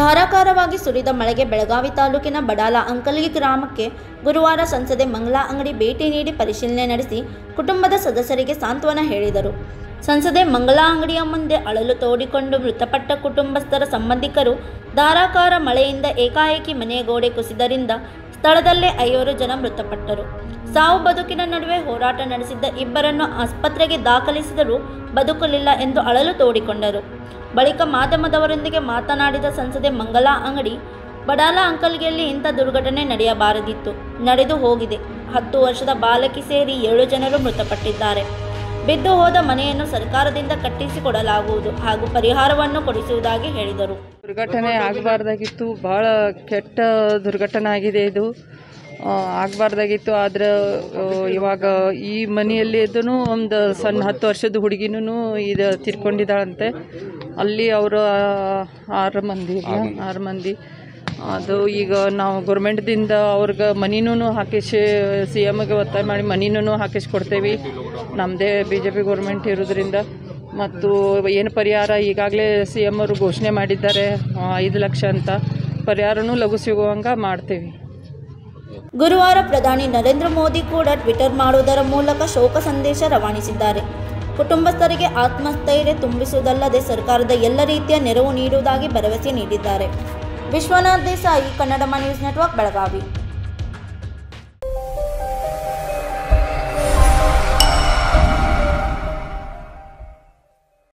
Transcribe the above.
ಧಾರಾಕಾರವಾಗಿ ಸುರಿದ ಮಳೆಗೆ ಬೆಳಗಾವಿ ತಾಲೂಕಿನ ಬಡಾಲ ಅಂಕಲ್ಗಿ ಗ್ರಾಮಕ್ಕೆ ಗುರುವಾರ ಸಂಸದೆ ಮಂಗಲಾ ಅಂಗಡಿ ಭೇಟಿ ನೀಡಿ ಪರಿಶೀಲನೆ ನಡೆಸಿ ಕುಟುಂಬದ ಸದಸ್ಯರಿಗೆ ಸಾಂತ್ವನ ಹೇಳಿದರು. ಸಂಸದೆ ಮಂಗಲಾ ಅಂಗಡಿಯ ಮುಂದೆ ಅಳಲು ತೋಡಿಕೊಂಡು ಮೃತಪಟ್ಟ ಕುಟುಂಬಸ್ಥರ ಸಂಬಂಧಿಕರು ಧಾರಾಕಾರ ಮಳೆಯಿಂದ ಏಕಾಏಕಿ ಮನೆಯ ಗೋಡೆ ಕುಸಿದರಿಂದ ಸ್ಥಳದಲ್ಲೇ ಐವರು ಜನ ಮೃತಪಟ್ಟರು. ಸಾವು ಬದುಕಿನ ನಡುವೆ ಹೋರಾಟ ನಡೆಸಿದ್ದ ಇಬ್ಬರನ್ನು ಆಸ್ಪತ್ರೆಗೆ ದಾಖಲಿಸಿದರೂ ಬದುಕಲಿಲ್ಲ ಎಂದು ಅಳಲು ತೋಡಿಕೊಂಡರು. ಬಳಿಕ ಮಾಧ್ಯಮದವರೊಂದಿಗೆ ಮಾತನಾಡಿದ ಸಂಸದೆ ಮಂಗಲಾ ಅಂಗಡಿ, ಬಡಾಲ ಅಂಕಲ್ಗೆಯಲ್ಲಿ ಇಂಥ ದುರ್ಘಟನೆ ನಡೆಯಬಾರದಿತ್ತು. ನಡೆದು ಹೋಗಿದೆ. ಹತ್ತು ವರ್ಷದ ಬಾಲಕಿ ಸೇರಿ ಏಳು ಜನರು ಮೃತಪಟ್ಟಿದ್ದಾರೆ. ಬಿದ್ದು ಹೋದ ಮನೆಯನ್ನು ಸರ್ಕಾರದಿಂದ ಕಟ್ಟಿಸಿಕೊಡಲಾಗುವುದು ಹಾಗೂ ಪರಿಹಾರವನ್ನು ಕೊಡಿಸುವುದಾಗಿ ಹೇಳಿದರು. ದುರ್ಘಟನೆ ಆಗಬಾರ್ದಾಗಿತ್ತು. ಬಹಳ ಕೆಟ್ಟ ದುರ್ಘಟನೆ ಆಗಿದೆ ಇದು. ಆಗಬಾರ್ದಾಗಿತ್ತು. ಆದ್ರೆ ಇವಾಗ ಈ ಮನೆಯಲ್ಲಿ ಇದ್ದೂ ಒಂದು ಸಣ್ಣ ಹತ್ತು ವರ್ಷದ ಹುಡುಗಿನೂ ಇದು ತಿರ್ಕೊಂಡಿದ್ದಾಳಂತೆ. ಅಲ್ಲಿ ಅವರು ಆರು ಮಂದಿ? ಆರು ಮಂದಿ. ಅದು ಈಗ ನಾವು ಗೌರ್ಮೆಂಟ್ದಿಂದ ಅವ್ರಿಗೆ ಮನಿನೂ ಹಾಕಿಸಿ ಸಿ ಎಮ್ಗೆ ಒತ್ತಾಯ ಮಾಡಿ ಮನಿನೂ ಹಾಕಿಸಿ ಕೊಡ್ತೇವೆ ನಮ್ಮದೇ ಬಿ ಜೆ ಪಿ ಗೌರ್ಮೆಂಟ್ ಇರೋದ್ರಿಂದ. ಮತ್ತು ಏನು ಪರಿಹಾರ? ಈಗಾಗಲೇ ಸಿ ಎಂ ಅವರು ಘೋಷಣೆ ಮಾಡಿದ್ದಾರೆ. ಐದು ಲಕ್ಷ ಅಂತ. ಪರಿಹಾರನೂ ಲಘು ಸಿಗುವಂಗೆ ಮಾಡ್ತೇವೆ. ಗುರುವಾರ ಪ್ರಧಾನಿ ನರೇಂದ್ರ ಮೋದಿ ಕೂಡ ಟ್ವಿಟರ್ ಮಾಡುವುದರ ಮೂಲಕ ಶೋಕ ಸಂದೇಶ ರವಾನಿಸಿದ್ದಾರೆ. ಕುಟುಂಬಸ್ಥರಿಗೆ ಆತ್ಮಸ್ಥೈರ್ಯ ತುಂಬಿಸುವುದಲ್ಲದೆ ಸರ್ಕಾರದ ಎಲ್ಲ ರೀತಿಯ ನೆರವು ನೀಡುವುದಾಗಿ ಭರವಸೆ ನೀಡಿದ್ದಾರೆ. Vishwanath Desai Kannada news network Belagavi